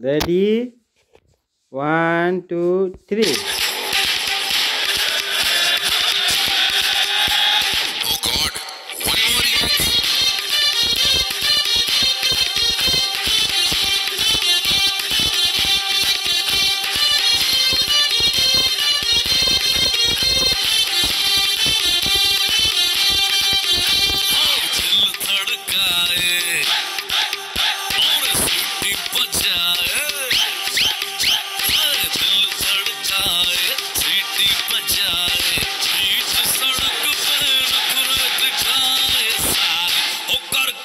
ready? One two three.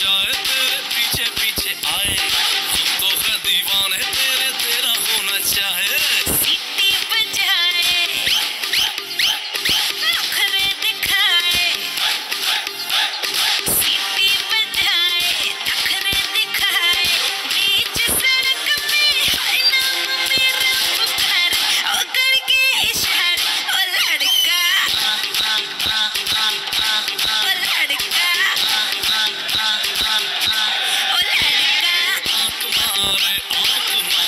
জয়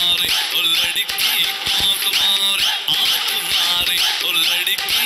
ஒரு அடிக்கு ஆகுமாறு ஆகுமாறு ஒரு அடிக்கு